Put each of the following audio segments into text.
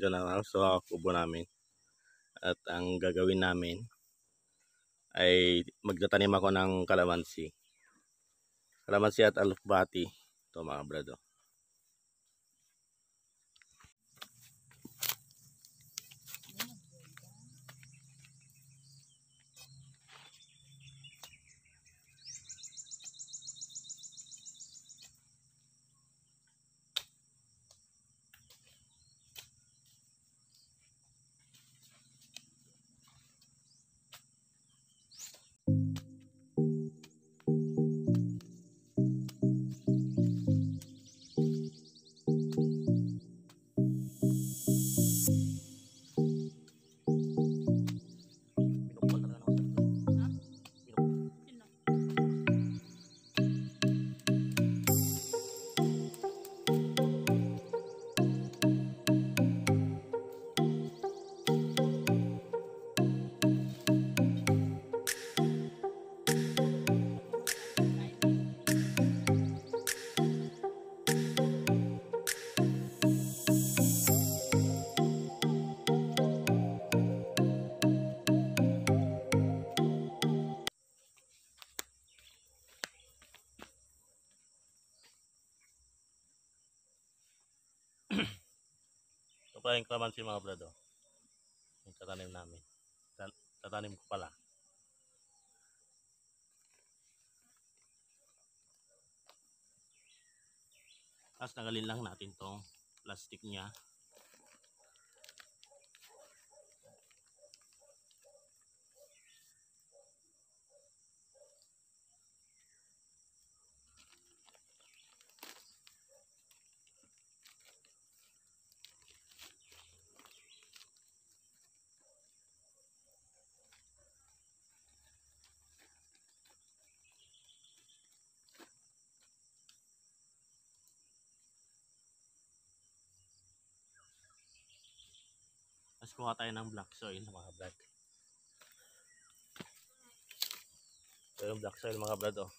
Dito na lang sa kubo namin. At ang gagawin namin ay magtatanim ako ng kalamansi. Kalamansi at alufbati. Ito mga brado. Yung kalamansi mga brado. Yung tatanim namin. Ta- Tatanim ko pala. Tapos nagalin lang natin tong plastic niya. Tapos kuha tayo ng black soil mga brad. Ito yung black soil mga brad oh.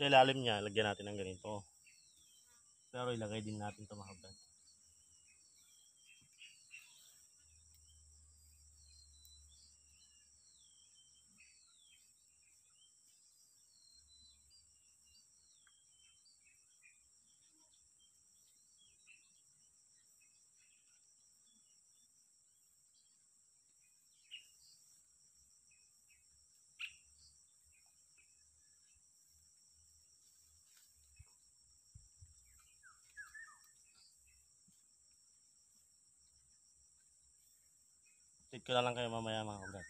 Sa ilalim niya, lagyan natin ng ganito. Pero ilagay din natin ito mga brad. Update ko na lang kayo mamaya mga kabrad.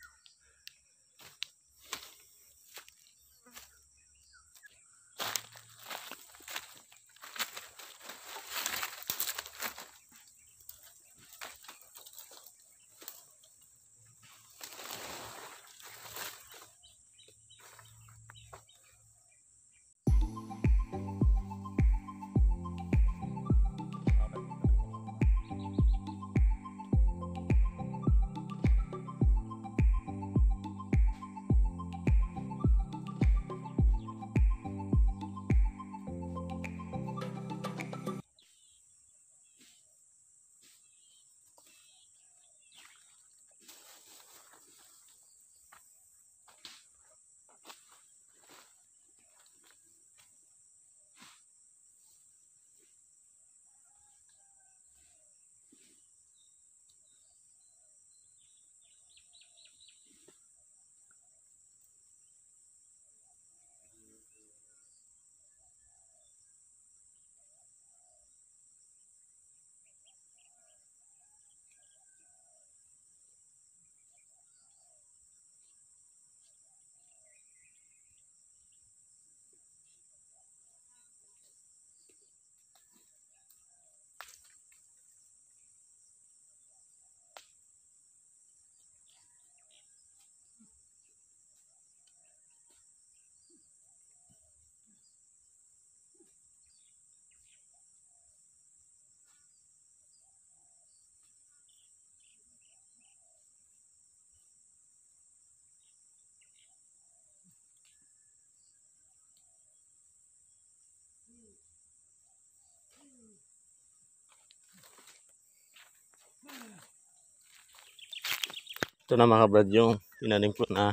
Ito na mga brad yung tinanim ko na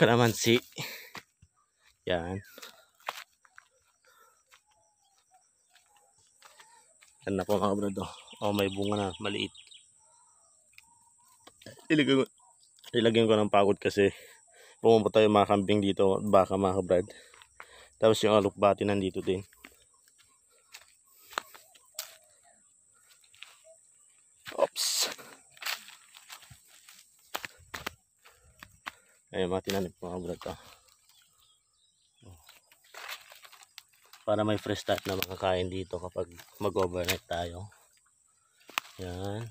kalamansi. Yan. Yan na po mga brad. Oh, oh may bunga na. Maliit. Ilagyan ko, ilagyan ko ng pagod kasi pumunta tayo mga kambing dito. Baka mga brad. Tapos yung alukbati nandito din. Oops. Ayun, mga tinanim ko mga brad. Oh. Para may fresh start na makakain dito kapag mag-overnight tayo. Yan.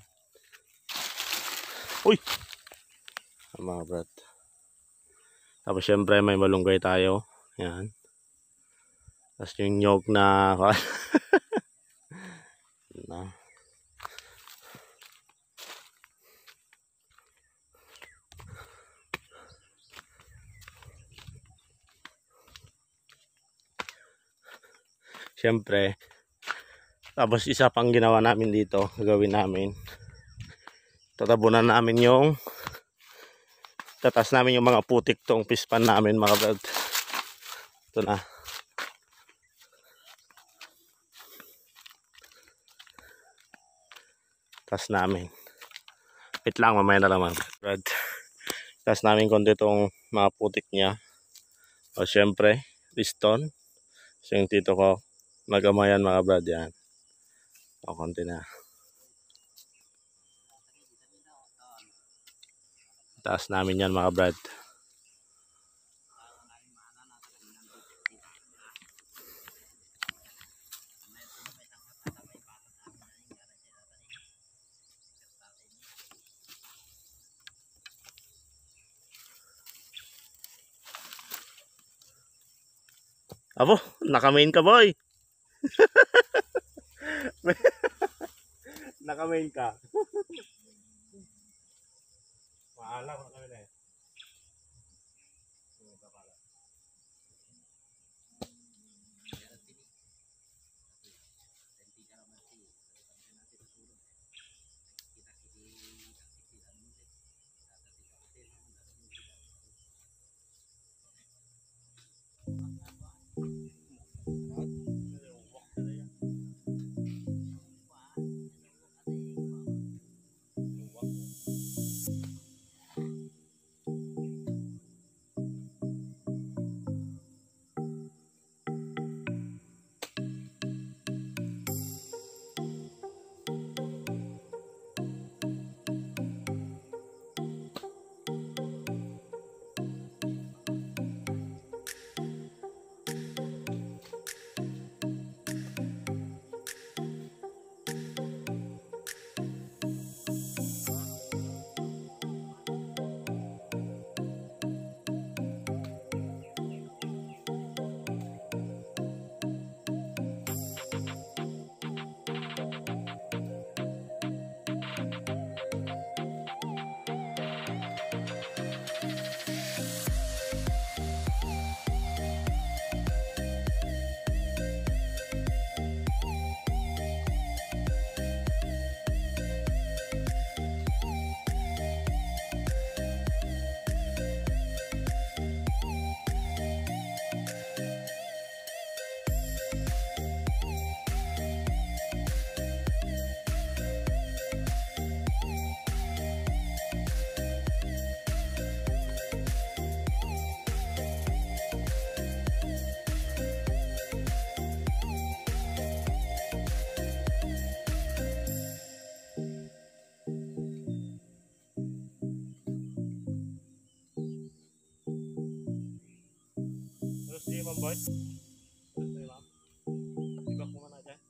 Uy! Mga brad. Tapos syempre may malunggay tayo. Yan. Tapos yung nyog na na Siyempre, tapos isa pang ginawa namin dito, gagawin namin. Tatabunan namin yung tatas namin yung mga putik tong pispan namin mga brad. Ito na. Tas namin. Wait lang, mamaya na lang mga brad. Tas namin konti itong mga putik niya. O syempre, piston. So yung tito ko, magamayan mga brad yan. O konti na. Taas namin yan mga brad. Abo, nakamain ka boy. Nakamain ka. Maalam na Boy. Terus si Ma'am. Ibak mo muna dyan.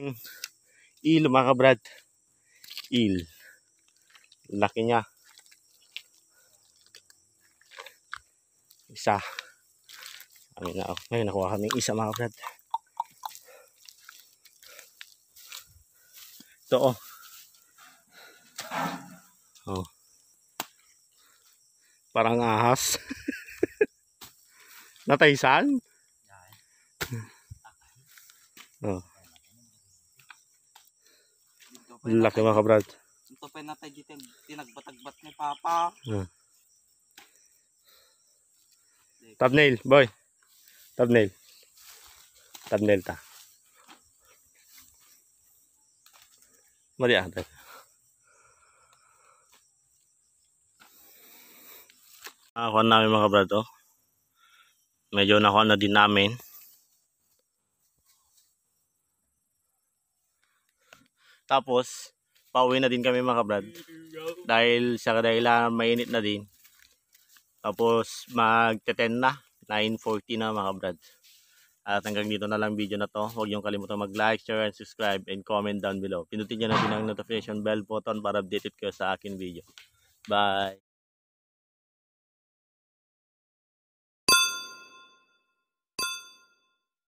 Yung Il mga kabrad. Il. Laki niya. isa. Kami nga oh. ngayon nakuha kami isa mga brad ito oh. Oh. Parang ahas. Nataysan oh. Laki mga brad ito pa natay gitin tinagbatagbat ni papa. Hmm. Thumbnail, boy. Thumbnail. Thumbnail ta. Mali ah. Nakakuha namin mga kabrad, oh. Medyo nakuha na din namin. Tapos, pauwi na din kami mga kabrad. Dahil sa kadahilan mainit na din. Tapos mag-10 na, 9.40 na mga brad. At hanggang dito na lang video na to. Huwag niyong kalimutan mag-like, share, and subscribe, and comment down below. Pinutin niyo na din ang notification bell button para updated kayo sa akin video. Bye!